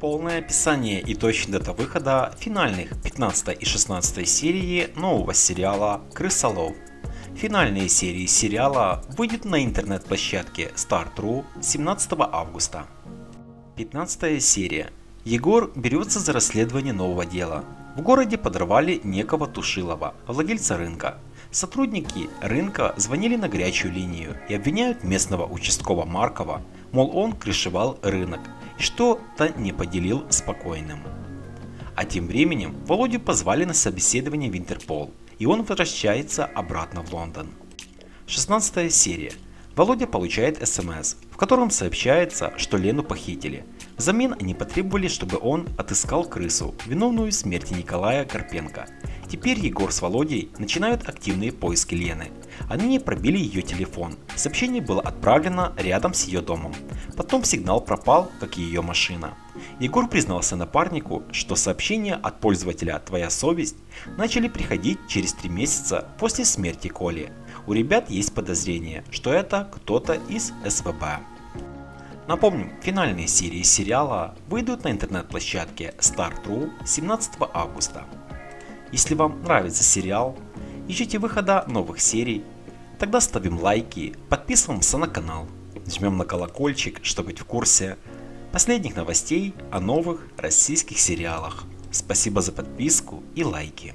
Полное описание и точная дата выхода финальных 15 и 16 серии нового сериала «Крысолов». Финальные серии сериала выйдут на интернет-площадке Start.ru 17 августа. 15 серия. Егор берется за расследование нового дела. В городе подорвали некого Тушилова, владельца рынка. Сотрудники рынка звонили на горячую линию и обвиняют местного участкового Маркова, мол он крышевал рынок что-то не поделил спокойным. А тем временем Володю позвали на собеседование в Интерпол, и он возвращается обратно в Лондон. 16 серия. Володя получает СМС, в котором сообщается, что Лену похитили. Взамен они потребовали, чтобы он отыскал крысу, виновную в смерти Николая Карпенко. Теперь Егор с Володей начинают активные поиски Лены. Они пробили ее телефон. Сообщение было отправлено рядом с ее домом. Потом сигнал пропал, как и ее машина. Егор признался напарнику, что сообщения от пользователя «Твоя совесть» начали приходить через три месяца после смерти Коли. У ребят есть подозрение, что это кто-то из СВБ. Напомним, финальные серии сериала выйдут на интернет-площадке Start.ru 17 августа. Если вам нравится сериал, ищите выхода новых серий, тогда ставим лайки, подписываемся на канал, жмем на колокольчик, чтобы быть в курсе последних новостей о новых российских сериалах. Спасибо за подписку и лайки.